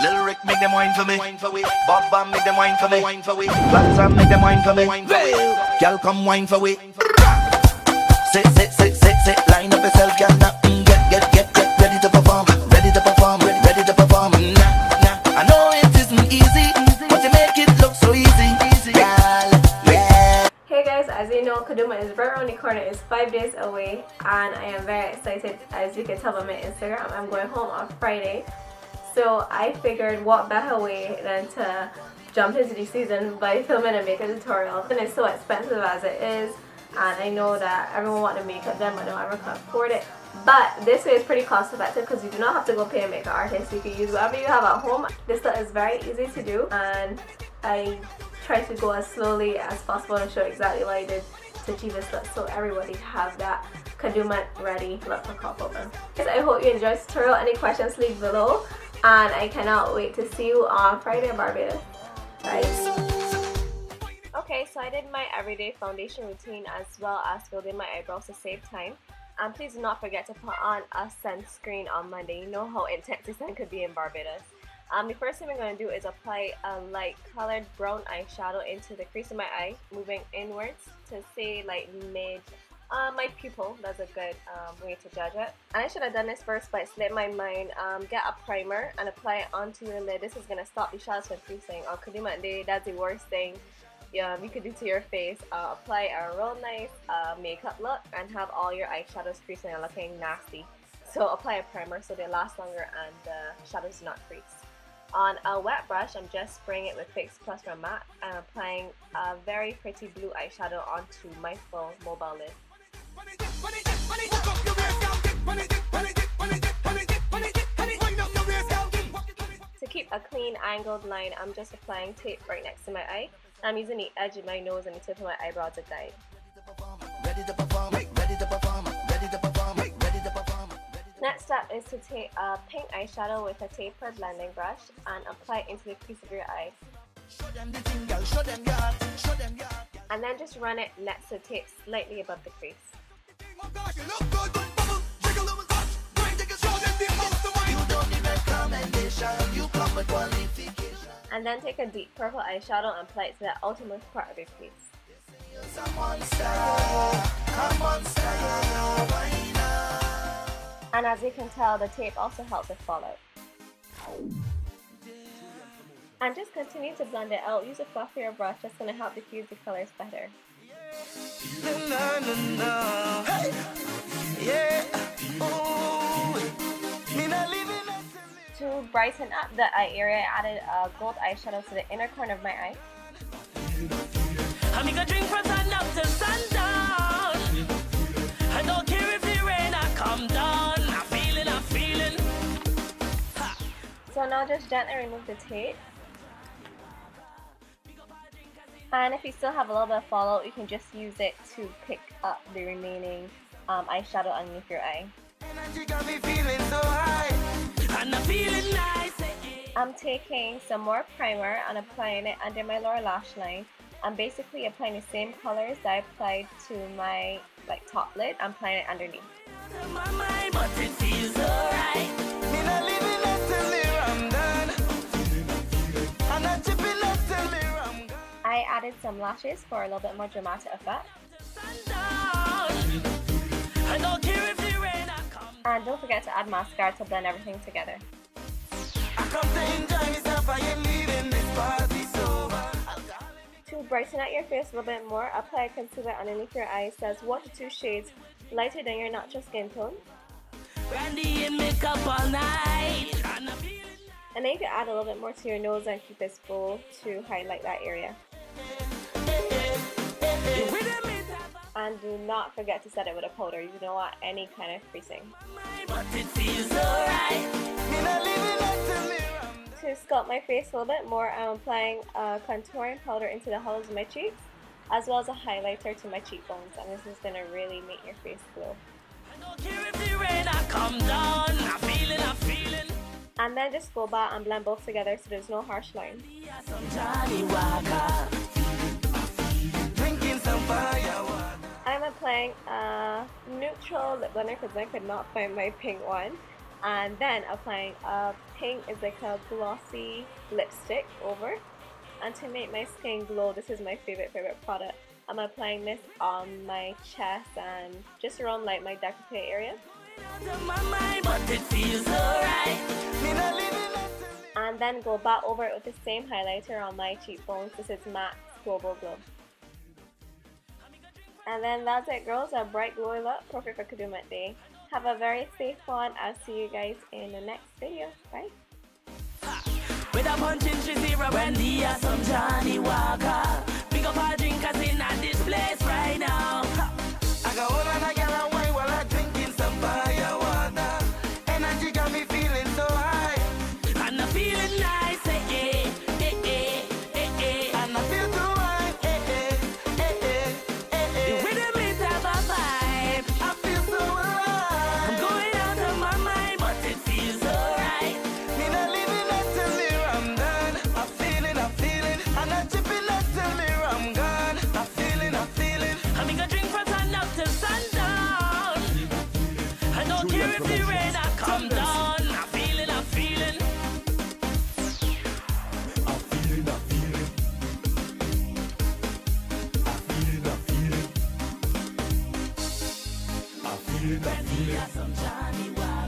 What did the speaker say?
Lil Rick make them wine for me. Wine. Bob Bam make them wine for me. Wine for we. Black Sam make them wine for me. Wine. Girl come wine for we. Sit, sit, sit, sit, sit. Line up yourself, girl. Now mm, get, get, get, get ready to perform. Ready to perform. Ready, ready to perform. Nah, nah. I know it isn't easy, but you make it look so easy. Easy, girl. Yeah. Hey guys, as you know, Kadooment is right around the corner. It's five days away, and I am very excited. As you can tell by my Instagram, I'm going home on Friday. So I figured what better way than to jump into the season by filming a makeup tutorial. And it's so expensive as it is, and I know that everyone wants to makeup them, but no one can afford it. But this way is pretty cost effective because you do not have to go pay a makeup artist. You can use whatever you have at home. This look is very easy to do, and I try to go as slowly as possible and show exactly what I did to achieve this look so everybody has that Kadooment ready look for. Guys, I hope you enjoyed this tutorial. Any questions leave below and I cannot wait to see you on Friday in Barbados. Bye. Okay, so I did my everyday foundation routine as well as building my eyebrows to save time. And please do not forget to put on a sunscreen on Monday. You know how intense the sun could be in Barbados. Um, the first thing I'm going to do is apply a light colored brown eyeshadow into the crease of my eye, moving inwards to say like mid uh, my pupil, that's a good um, way to judge it. And I should have done this first, but it slipped my mind. Um, get a primer and apply it onto your lid. This is going to stop the shadows from creasing. Kadooment Day, that's the worst thing yeah, you could do to your face. Uh, apply a real nice uh, makeup look and have all your eyeshadows creasing and looking nasty. So apply a primer so they last longer and the shadows do not crease. On a wet brush, I'm just spraying it with Fix Plus from MAC and applying a very pretty blue eyeshadow onto my full mobile lid. To keep a clean angled line, I'm just applying tape right next to my eye. I'm using the edge of my nose and the tip of my eyebrow to guide. Next step is to take a pink eyeshadow with a tapered blending brush and apply it into the crease of your eye. And then just run it next to the tape slightly above the crease. And then take a deep purple eyeshadow and apply it to the outermost part of your crease. And as you can tell, the tape also helps with fallout. And just continue to blend it out. Use a fluffier brush that's going to help diffuse the colors better. Brighten up the eye area, I added a gold eyeshadow to the inner corner of my eye. So now just gently remove the tape. And if you still have a little bit of fallout, you can just use it to pick up the remaining um, eyeshadow underneath your eye. I'm taking some more primer and applying it under my lower lash line. I'm basically applying the same colors that I applied to my like top lid. I'm applying it underneath. I added some lashes for a little bit more dramatic effect. And don't forget to add mascara to blend everything together. To brighten out your face a little bit more, apply a concealer underneath your eyes that's 1 to 2 shades lighter than your natural skin tone. And then you can add a little bit more to your nose and keep it full to highlight that area. And do not forget to set it with a powder. You don't want any kind of creasing. To sculpt my face a little bit more, I'm applying a contouring powder into the hollows of my cheeks, as well as a highlighter to my cheekbones, and this is going to really make your face glow. And then just go back and blend both together so there's no harsh line. I'm applying a neutral lip liner because I could not find my pink one. and then applying a pink is like a glossy lipstick over. And to make my skin glow this is my favorite favorite product. I'm applying this on my chest and just around like my decollete area. And then go back over it with the same highlighter on my cheekbones. This is MAC Global Glow and then that's it girls a bright glowy look perfect for Kadooment Day have a very safe one. I'll see you guys in the next video. Bye. Johnny feeling, I'm feeling.